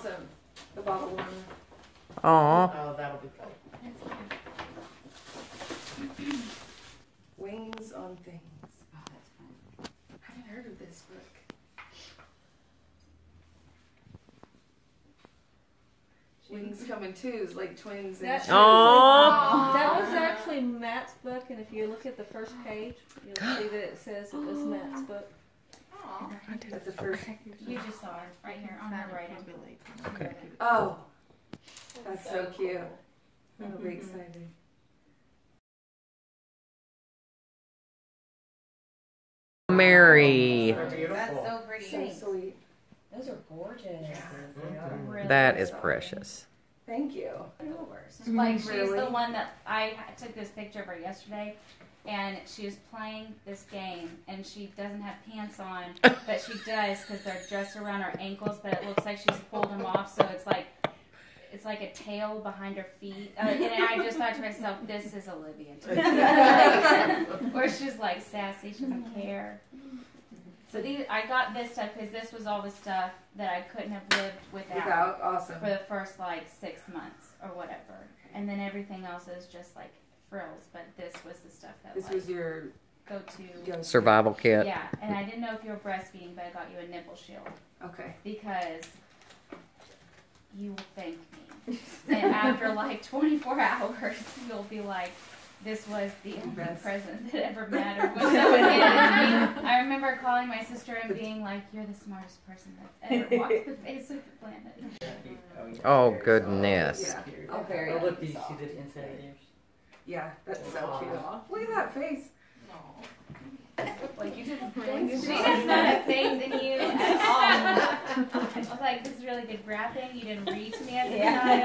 awesome. The bottle one. Aw. Oh, that'll be cool. Wings on Things. Oh, that's fun. I haven't heard of this book. Wings come in twos, like twins and That- shoes. Aw. Oh, that was actually Matt's book, and if you look at the first page, you'll see that it says it was Matt's book. That's the first. You just saw her right here on her right hand. Okay. Oh, that's so cute. I'm really excited. Mary. They're. That's so pretty. So sweet. Those are gorgeous. Really That is gorgeous. precious. Thank you. Like she's Really? the one that I took this picture of her yesterday, and she was playing this game, and she doesn't have pants on, but she does because they're dressed around her ankles, but it looks like she's pulled them off, so it's like. It's like a tail behind her feet, uh, and I just thought to myself, "This is Olivia." Where she's like sassy, she doesn't care. So these, I got this stuff because this was all the stuff that I couldn't have lived Without awesome. for the first like six months or whatever, and then everything else is just like frills. But this was the stuff that This like was your go to. go Survival kit. Yeah, and I didn't know if you were breastfeeding, but I got you a nipple shield Okay. because you will thank me. and after like 24 hours, you'll be like, "This was the only Best. present that ever mattered." When someone gave it to me, I remember calling my sister and being like, "You're the smartest person that's ever walked the face of the planet." Oh, goodness. Yeah. Oh, I'll bury Oh, it. look, do you see the inside of theirs? Yeah, that's so cute. Look at that face. Like you didn't bring She does not have faith in you at all. I was like, this is really good rapping. You didn't read to me as a child.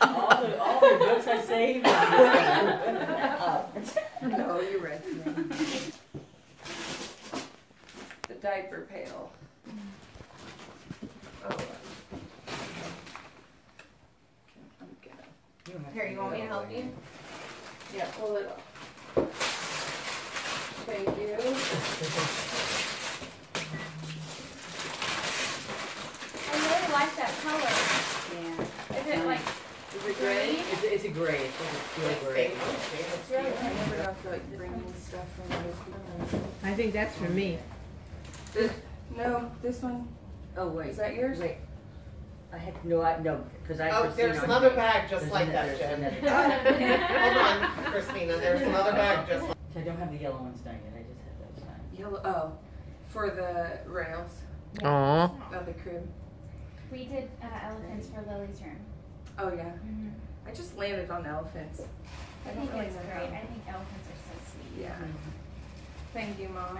All the, all the books I saved. No, you read to me. The diaper pail. Oh. I'm gonna. Here, you want me to help you? Yeah, pull it up. Thank you. I really like that color. Yeah. Is it like Is it gray? green? It's, it's a gray, it's like a steel gray. I never know if like bringing stuff from other people. I think that's for me. This, no, this one, Oh, wait. is that yours? Wait. I had, no, I, no, because I. Oh, Kristina, there's another bag just There's like another- that, Jen. Hold on, Kristina, there's another bag just like. I don't have the yellow ones done yet, I just have those done. Yellow, oh, for the rails, Aw. of the crib. We did uh, elephants for Lily's room. Oh, yeah. I just landed on elephants. I I don't think really it's know great. how. I think elephants are so sweet. Yeah. Thank you, Mom.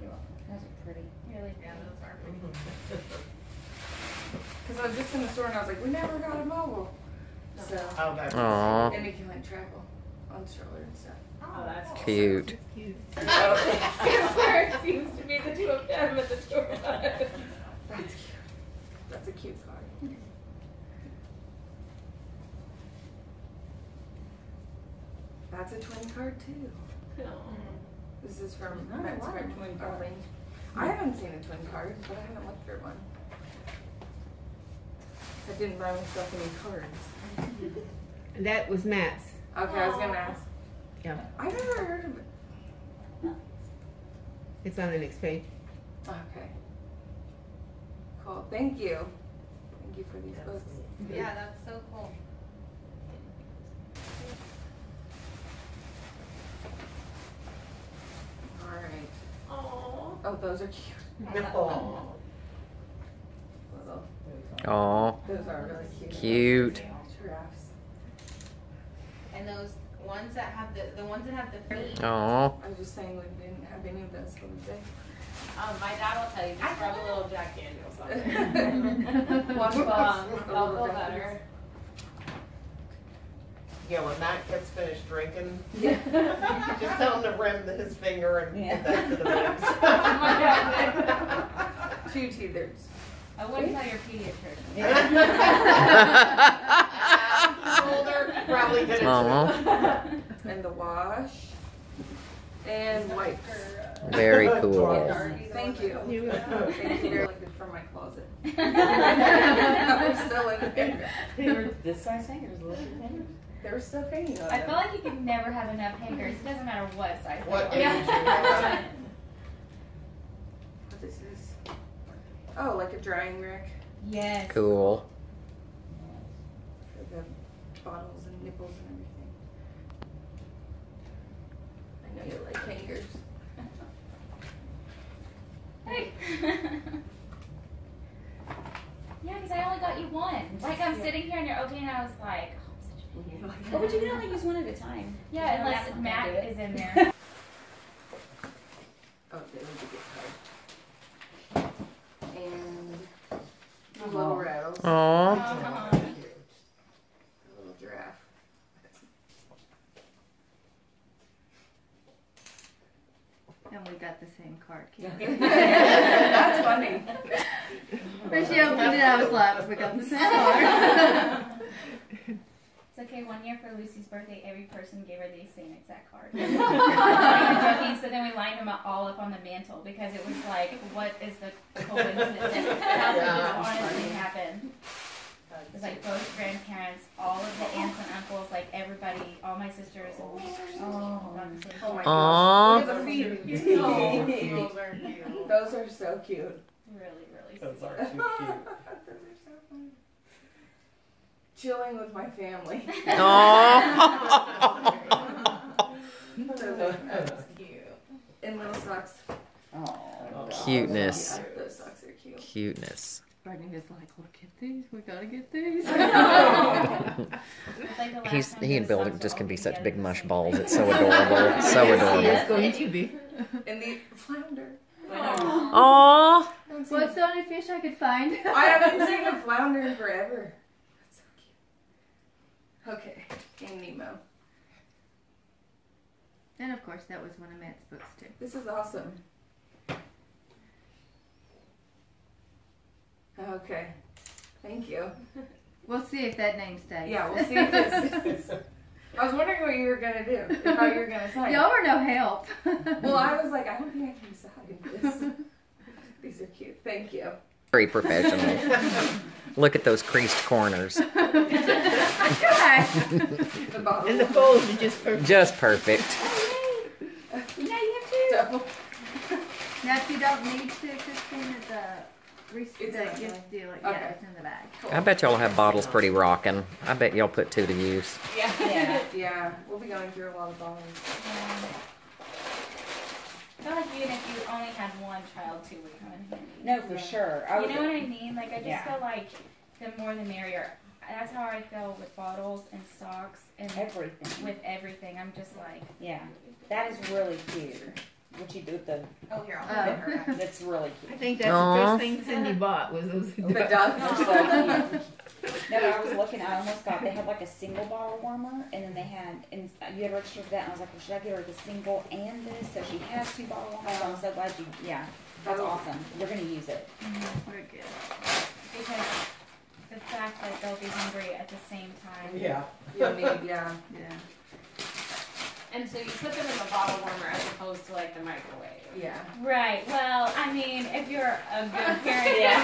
You're welcome. Those are pretty. Really pretty. those are Because I was just in the store and I was like, we never got a mobile. So, Oh, that's. Aw. and it can like travel on stroller and stuff. Oh, that's Cute. it seems to be the two of them at the store. That's cute. That's a cute card. That's a twin card too. Oh. This is from Not Matt's lot of friend twin Arlene. I haven't seen a twin card, but I haven't looked for one. I didn't buy myself any cards. That was Matt's. Okay, I was gonna ask. Yeah. I never heard of it. It's on the next page. Okay. Cool. Thank you. Thank you for these books. Yeah, that's so cool. All right. Oh, those are cute. Nipple. Little. Aw. Those are really cute. Cute. Giraffes. And those ones that have the, the ones that have the feet. Aw. I was just saying we didn't have any of those the other day. Um, my dad will tell you, just rub a little Jack Daniels on it. Washcloths. They'll feel little better. Yeah, when Matt gets finished drinking, Yeah. just tell him to rim his finger and Yeah. give that to the babes. Two teethers. I wouldn't tell your pediatrician. Older, probably did it too. Aw. And the wash. And white. Very cool. Thank you. You- Thank you very much from my closet. I'm still in there. They were this size hangers, little hangers. There was stuff hanging on I feel like you could never have enough hangers. It doesn't matter what size. they What are. age you are. What this is? Oh, like a drying rack Yes. Cool. for the bottles and nipples and everything. I know you like hangers. Hey. yeah, because I only got you one. Like I'm sitting here and you're opening, and I was like, oh, I'm such a Oh, but you can only use one at a time. yeah, You know, unless Matt won't Mac do in there. Oh, they need to get card. And the little rattles. Aw. Aw. The little giraffe. And we got the same card. That's funny. When she opened it, I was like, we got the same card. It's okay. One year for Lucy's birthday, every person gave her the same exact card. I'm joking. So then we lined them all up on the mantle because it was like, what is the coincidence? How did this honestly happen? It was like both grandparents, all of the aunts and uncles, like everybody, all my sisters, and Oh. on the same Oh my card. Aw. Look at the feet. Those are cute. Those are so cute. Really, really Those sweet. are too cute. Those are so fun. Chilling with my family. Aw. Those are that's cute. And little socks. Oh. Cuteness. Yeah, those socks are cute. Cuteness. Brittany was like, look at these. We gotta get these. Like the He's he and Bill just can be such big mush balls. It's so adorable. So adorable. is going to be. And the flounder. Aw. I haven't What's the only fish I could find? I haven't seen a flounder in forever. That's so cute. Okay, and Nemo. and of course, that was one of Matt's books too. This is awesome. Okay, thank you. We'll see if that name stays. Yeah, we'll see if it's. I was wondering what you were gonna do, how you were gonna sign. Y'all were no help. Well, I was like, I don't think I can decide this. These are cute. Thank you. Very professional. Look at those creased corners. The bottle. And the folds are just perfect. Just perfect. Yeah, you have two. Double. now, if you don't need to, Kristina, the, re- the It's in gift deal, Okay. yeah, it's in the bag. I bet y'all have bottles pretty rocking. I bet y'all put two to use. Yeah. Yeah, yeah. we'll be going through a lot of bottles. I feel like even if you only had one child, two would come in handy. No, for sure. I You know what I mean? Like I just Yeah. feel like the more the merrier. That's how I feel with bottles and socks and Everything. with everything. I'm just like, Yeah. That is really cute. What you do with the, Oh, here, I'll Oh. put it her. that's really cute. I cute. think that's the first thing Cindy bought was those. The ducks They're so cute. No, I was looking, I almost got, they had like a single bottle warmer, and then they had, and you had registered for that, and I was like, well, should I get her the single and this, so she has two bottle warmers, so I'm so glad you, yeah, that's oh. awesome, we're gonna use it. Mm-hmm. We're good. because the fact that they'll be hungry at the same time. Yeah. you'll need, yeah. Yeah. And so you put them in the bottle warmer as opposed to like the microwave. Yeah. Right. Well, I mean, if you're a good parent, Yeah.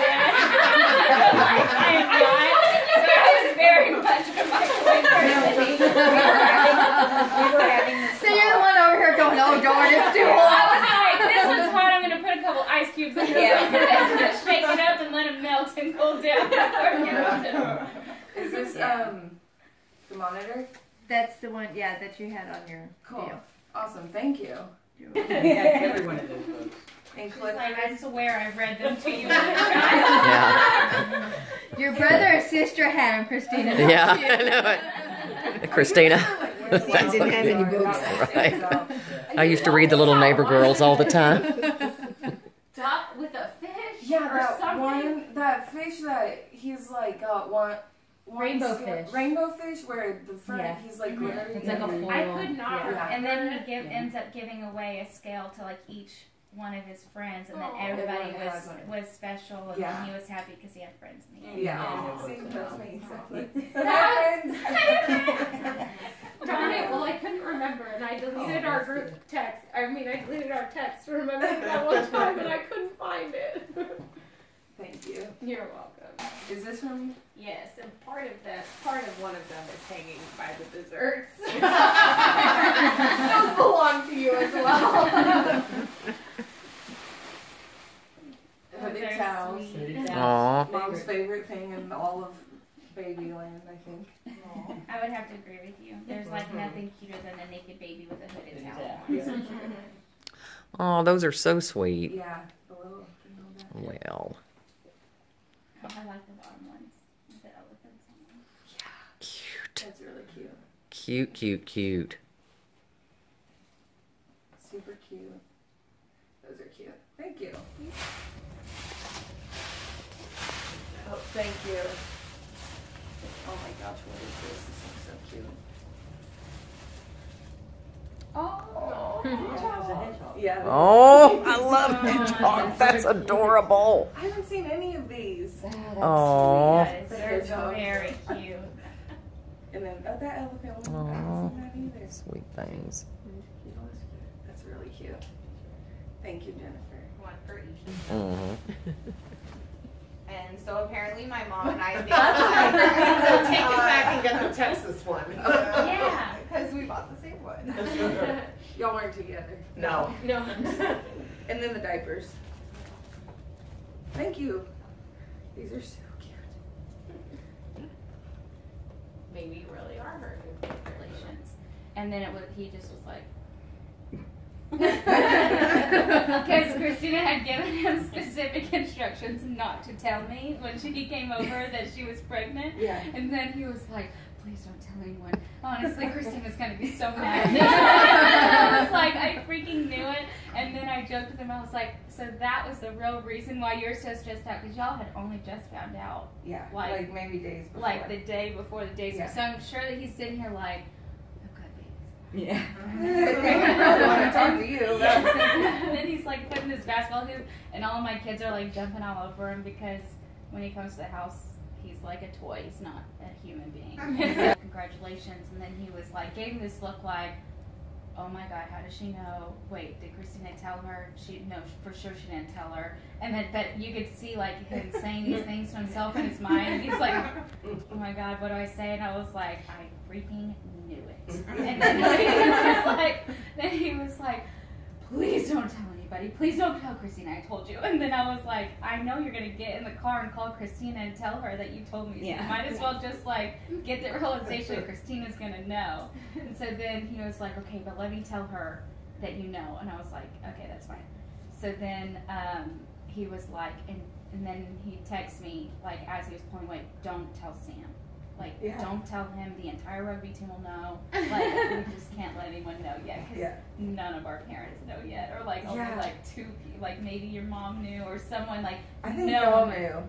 like I am not. So I was very much a microwave person. We were having. So you're the one over here going, oh darn, it's too hot. I was like, this one's hot. I'm gonna put a couple ice cubes in this Yeah. one. I'm gonna shake it up and let it melt and cool down. before you use this Yeah. um the monitor? That's the one, yeah, that you had on your Cool. deal. Awesome. Thank you. Every one of those books. And She's Cliff. like, I swear I've read them to you as a child. Yeah. Your brother or sister had them, Kristina. Yeah. I know it. Kristina. I didn't have any books. Right. I used to read the little neighbor girls all the time. Duck with a fish? Yeah, or that something? one, that fish that he's like uh, got one. One Rainbow skin- fish. Rainbow fish, where the front Yeah. he's like Mhm. glittery. It's like a and- I could not. Yeah. And then he give, Yeah. ends up giving away a scale to like each one of his friends, and then Oh. everybody Everyone was was special, and Yeah. then he was happy because he had friends. And he had Yeah. Oh. See, that's me exactly. Yeah. Darn it! Well, I couldn't remember, and I deleted our group text. I mean, I deleted our text to remember that one time, and I couldn't find it. Thank you. You're welcome. Is this from you? Yes, and part of that, part of one of them is hanging by the desserts. Those belong to you as well. Hooded They're towels. sweet. Aw. Mom's favorite thing in all of Babyland, I think. I would have to agree with you. There's like mm-hmm. nothing cuter than a naked baby with a hooded towel on. Oh, those are so sweet. Yeah, the little thing on that. Well, I like the bottom ones with the elephants on them. cute. That's really cute. Cute, cute, cute. Super cute. Those are cute. Thank you. Oh, thank you. Oh my gosh, what is this? This is so cute. Oh, Yeah. Oh, I love hedgehog. That's adorable. I haven't seen any of these. Oh, That is The they're hedgehog. very cute. And then, oh, that elephant one. I Aw. haven't seen that either. sweet things. That's really cute. Thank you, Jennifer. One for each. Mm hmm And so apparently my mom and I made So take it back and get the Texas one. Yeah. because we bought the same one. Y'all weren't together. No. no. And then the diapers. Thank you. These are so cute. Maybe you really are her relations. And then it was he just was like because Kristina had given him specific instructions not to tell me when she came over that she was pregnant. Yeah. And then he was like, please don't tell anyone. Honestly, Kristina's gonna be so mad. I was like, I freaking. And then I joked with him, I was like, so that was the real reason why you're so stressed out, because y'all had only just found out, Yeah. Like- Like, maybe days before. like the day before the day. Yeah. So I'm sure that he's sitting here like, oh, I've got babies. yeah. I want to talk to you. and then he's like putting his basketball hoop, and all of my kids are like jumping all over him because when he comes to the house, he's like a toy. He's not a human being. so, congratulations. And then he was like, gave me this look like, oh my god, how does she know? Wait, did Kristina tell her? She no, for sure she didn't tell her. And that you could see like him saying these things to himself in his mind. He's like, oh my god, what do I say? And I was like, I freaking knew it. And then he was like, then he was like, please don't tell anybody. Please don't tell Kristina I told you. And then I was like, I know you're gonna get in the car and call Kristina and tell her that you told me. So Yeah. you might as well just like get the realization that Kristina's gonna know. And so then he was like, okay, but let me tell her that you know. And I was like, okay, that's fine. So then um, he was like, and, and then he texted me like as he was pulling away, don't tell Sam. Like, Yeah. don't tell him. The entire rugby team will know. Like, we just can't let anyone know yet because Yeah. none of our parents know yet, or like only Yeah. like two, pe- like maybe your mom knew or someone like I think no y'all knew.